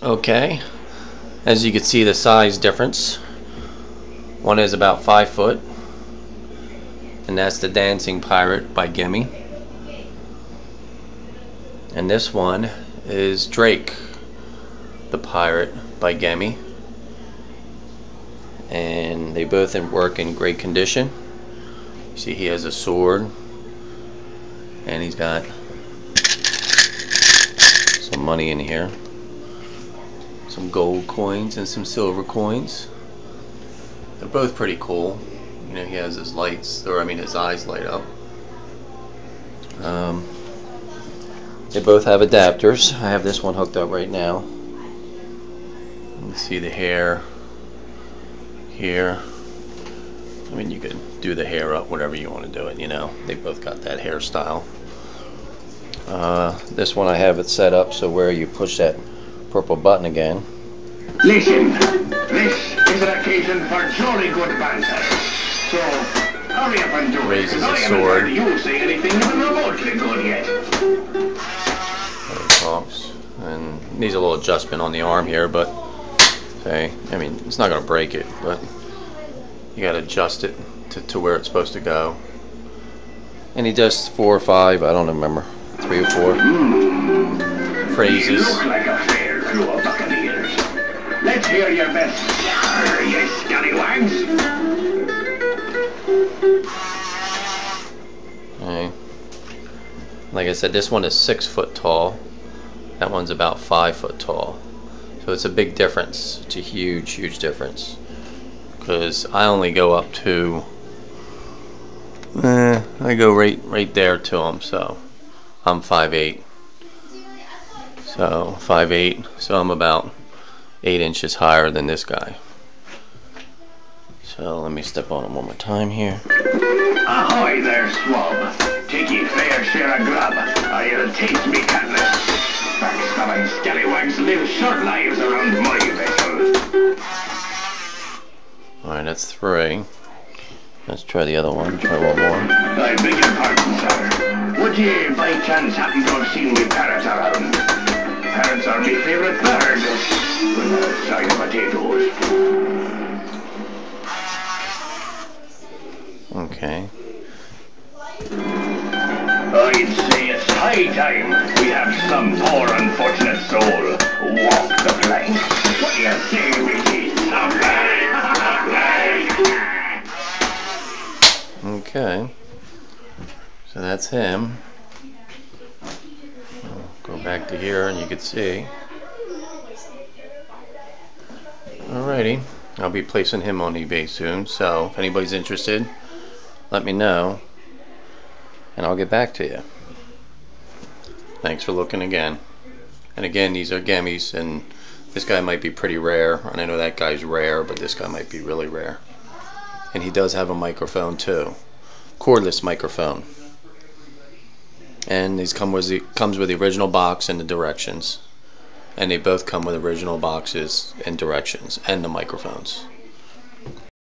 Okay, as you can see the size difference. One is about five foot, and that's the Dancing Pirate by Gemmy. And this one is Drake, the Pirate by Gemmy. And they both work in great condition. You see he has a sword, and he's got some money in here some gold coins and some silver coins. They're both pretty cool. You know, he has his lights, or I mean his eyes light up. Um, they both have adapters. I have this one hooked up right now. You see the hair here. I mean, you could do the hair up, whatever you want to do it, you know. They both got that hairstyle. Uh, this one I have it set up so where you push that purple button again. Listen, this is an occasion for jolly good banter. So, hurry up and do Raises it. his I haven't sword. you say anything even remotely good yet. Talks. And needs a little adjustment on the arm here, but okay, I mean, it's not going to break it, but you got to adjust it to, to where it's supposed to go. And he does four or five, I don't remember, three or four hmm. You phrases. Crew of buccaneers. Let's hear your best. Arr, you scallywags. Like I said, this one is six foot tall. That one's about five foot tall. So it's a big difference. It's a huge, huge difference. Because I only go up to, eh, I go right, right there to him. So I'm 5'8". So 5'8", so I'm about eight inches higher than this guy. So let me step on him one more time here. Ahoy there, swab. Take ye fair share of grub, or you'll taste me cutlass. Backstabbing scallywags live short lives around my vessel. Alright, that's three. Let's try the other one. Try one more. I beg your pardon, sir. Would ye by chance happen to have seen me parrot Okay. I'd say it's high time we have some poor unfortunate soul walk the plank. What do you say, Wiggy? Okay. So that's him. Go back to here and you can see. Alrighty. I'll be placing him on eBay soon, so if anybody's interested, let me know. And I'll get back to you. Thanks for looking again. And again, these are Gemmies, and this guy might be pretty rare. And I know that guy's rare, but this guy might be really rare. And he does have a microphone too. Cordless microphone. And these come with the comes with the original box and the directions. And they both come with original boxes and directions and the microphones.